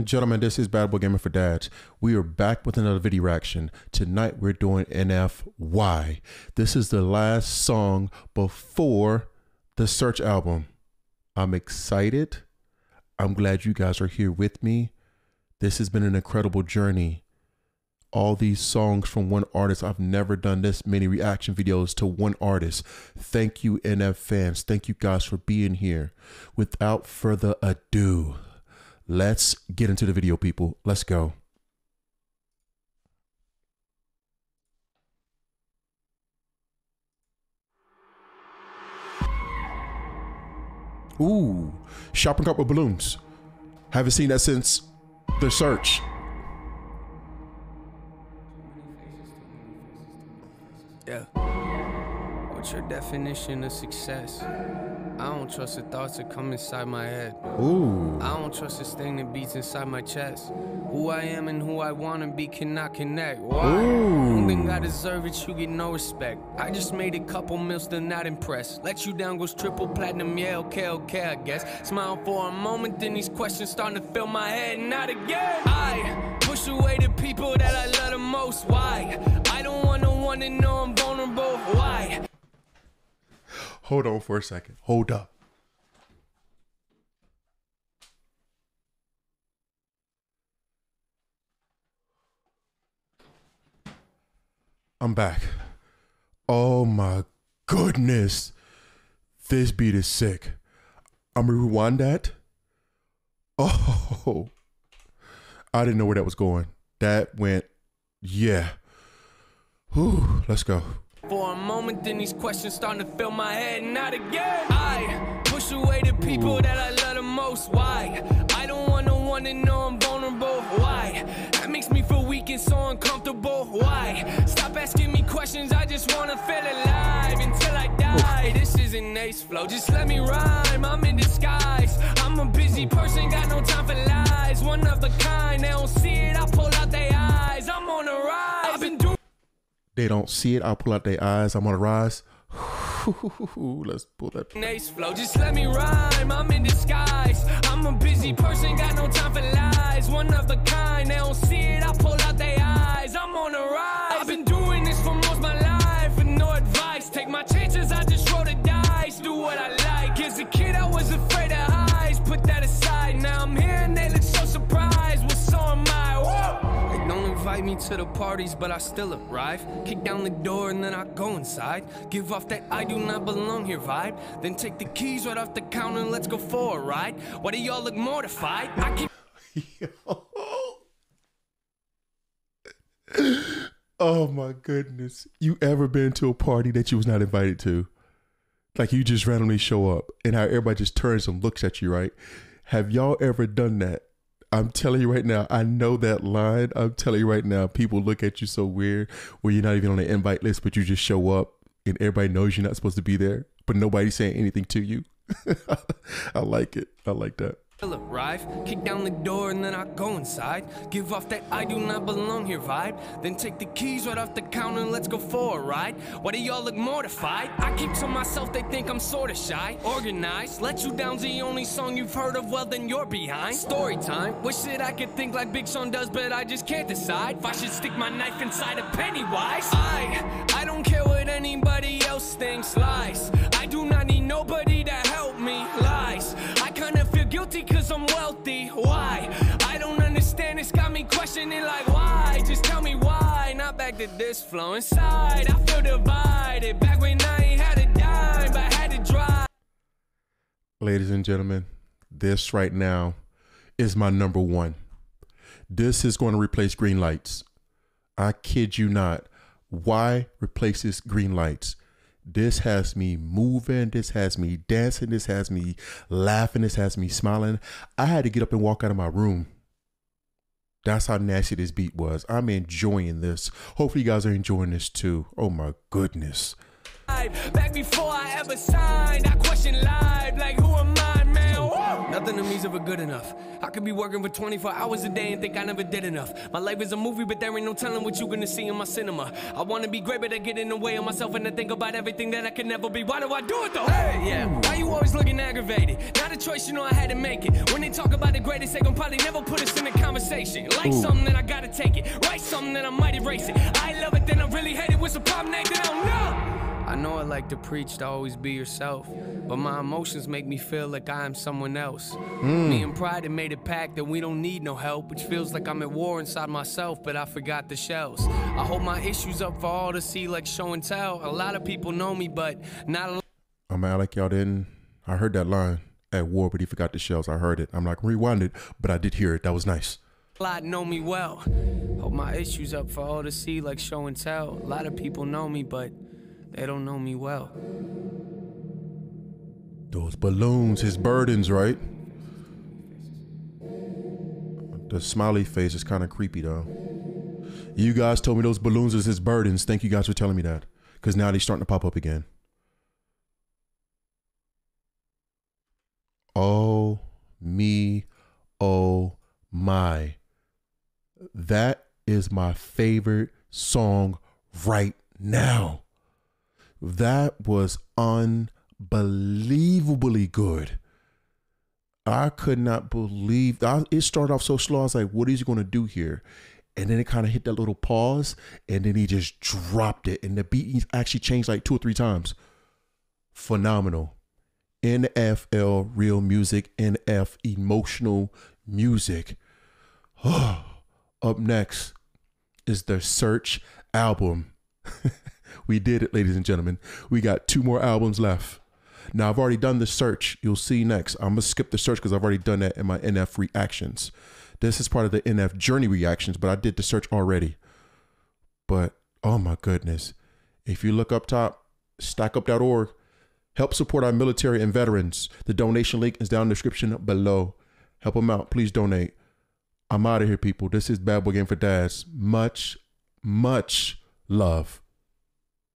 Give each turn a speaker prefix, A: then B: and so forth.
A: and gentlemen, this is Bad Boy Gaming for Dads. We are back with another video reaction. Tonight we're doing NF Why. This is the last song before the Search album. I'm excited. I'm glad you guys are here with me. This has been an incredible journey. All these songs from one artist. I've never done this many reaction videos to one artist. Thank you, NF fans. Thank you guys for being here. Without further ado, Let's get into the video, people. Let's go. Ooh, shopping cart with balloons. Haven't seen that since the search.
B: What's your definition of success? I don't trust the thoughts that come inside my head.
A: Ooh.
B: I don't trust this thing that beats inside my chest. Who I am and who I wanna be cannot connect. Why?
A: Ooh.
B: Don't think I deserve it, you get no respect. I just made a couple mils, still not impressed. Let you down goes triple platinum, yeah, okay, okay, I guess. Smile for a moment, then these questions starting to fill my head, not again. I push away the people that I love the most. Why? I don't want no one to know I'm vulnerable. Why?
A: Hold on for a second. Hold up. I'm back. Oh my goodness. This beat is sick. I'm gonna rewind that. Oh, I didn't know where that was going. That went, yeah. Whew, let's go.
B: For a moment, then these questions starting to fill my head, not again. I push away the people that I love the most. Why? I don't one to know I'm vulnerable. Why? That makes me feel weak and so uncomfortable. Why? Stop asking me questions, I just wanna feel alive until I die. This is an ace flow, just let me rhyme. I'm in disguise. I'm a busy person, got no time for lies. One of a kind, they don't see it, I pull out their eyes. I'm on a rise. I've been
A: They don't see it. I'll pull out their eyes. I'm on a rise. Let's pull that.
B: Ace flow, just let me rhyme. I'm in disguise. I'm a busy person, got no time for lies. One of a kind, they don't see it. I pull out their invite me to the parties, but I still arrive. Kick down the door and then I go inside. Give off that I do not belong here vibe. Then take the keys right off the counter and let's go for a ride. Why do y'all look mortified? I keep
A: oh my goodness. You ever been to a party that you was not invited to? Like you just randomly show up and how everybody just turns and looks at you, right? Have y'all ever done that? I'm telling you right now, I know that line. I'm telling you right now, people look at you so weird where you're not even on the invite list, but you just show up and everybody knows you're not supposed to be there, but nobody's saying anything to you. I like it. I like that.
B: Arrive, kick down the door and then I go inside. Give off that I do not belong here vibe. Then take the keys right off the counter and let's go for a ride. Why do y'all look mortified? I keep to myself, they think I'm sorta shy. Organized, let you down's the only song you've heard of, well then you're behind. Story time, wish that I could think like Big Sean does, but I just can't decide. If I should stick my knife inside a Pennywise. I, I don't care what anybody else thinks, lies. I do not need nobody this flow inside. I feel divided. Back when I ain't had a dime, but had to drive.
A: Ladies and gentlemen, this right now is my number one. This is going to replace green lights. I kid you not. Why replaces green lights? This has me moving. This has me dancing. This has me laughing. This has me smiling. I had to get up and walk out of my room. That's how nasty this beat was. I'm enjoying this. Hopefully, you guys are enjoying this too. Oh my goodness.
B: Back before I ever signed, I question live like who am I, man? Nothing to me's ever good enough. I could be working for 24 hours a day and think I never did enough. My life is a movie, but there ain't no telling what you gonna see in my cinema. I wanna be great, but I get in the way of myself and I think about everything that I can never be. Why do I do it though? Hey, yeah. Why you always looking aggravated? Not a choice, you know I had to make it. When they talk about the greatest, they gon' probably never put us in a conversation. Like
A: Ooh.
B: something that I gotta take it. Write something that I might erase it. I love it, then I really hate it. What's the problem, Nathan? I don't know. I know I like to preach to always be yourself, but my emotions make me feel like I am someone else. Hmm. Me and pride have made a pact that we don't need no help, which feels like I'm at war inside myself, but I forgot the shells. I hold my issues up for all to see, like show and tell. A lot of people know me, but not a oh,
A: I'm mad like y'all didn't. I heard that line at war, but he forgot the shells. I heard it. I'm like rewind it, but I did hear it. That was nice.
B: lot know me well. Hold my issues up for all to see, like show and tell. A lot of people know me, but they don't know me well.
A: Those balloons, his burdens, right? The smiley face is kind of creepy though. You guys told me those balloons is his burdens. Thank you guys for telling me that. Because now they're starting to pop up again. Oh me, oh my. That is my favorite song right now. That was unbelievably good. I could not believe I, it started off so slow. I was like, what is he going to do here? And then it kind of hit that little pause, and then he just dropped it. And the beat actually changed like two or three times. Phenomenal. NF real music, NF emotional music. Up next is the Search album. we did it, ladies and gentlemen. We got two more albums left. Now, I've already done the search. You'll see next. I'm to skip the search because I've already done that in my NF reactions. This is part of the NF journey reactions, but I did the search already. But oh my goodness. If you look up top, stackup.org, help support our military and veterans. The donation link is down in the description below. Help them out. Please donate. I'm out of here, people. This is Bad Boy Game for Dads. Much, much love.